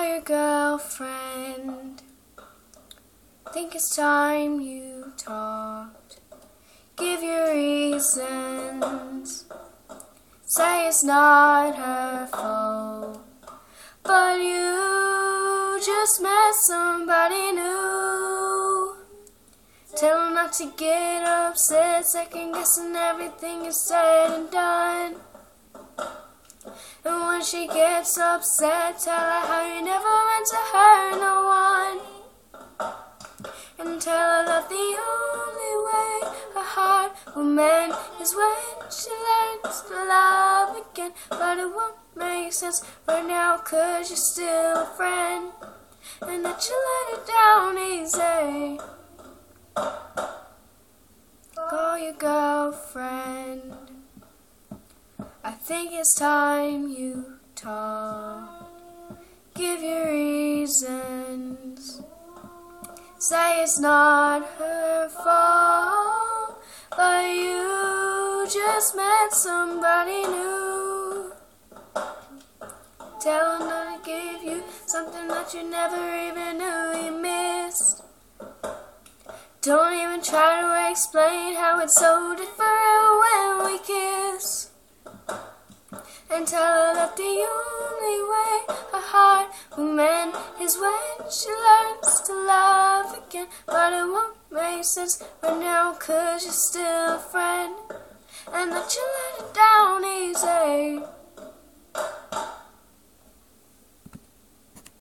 Your girlfriend. Think it's time you talked. Give your reasons. Say it's not her fault. But you just met somebody new. Tell her not to get upset, second guessing everything is said and done. She gets upset, tell her how you never to hurt no one. And tell her that the only way her heart will mend is when she learns to love again. But it won't make sense right now, cause you're still a friend. And that you let it down easy. Call your girlfriend. I think it's time you Give your reasons. Say it's not her fault, but you just met somebody new. Tell her not to give you something that you never even knew you missed. Don't even try to explain how it's so different And tell her that the only way her heart will mend is when she learns to love again. But it won't make sense right now, cause you're still a friend. And that you let it down easy.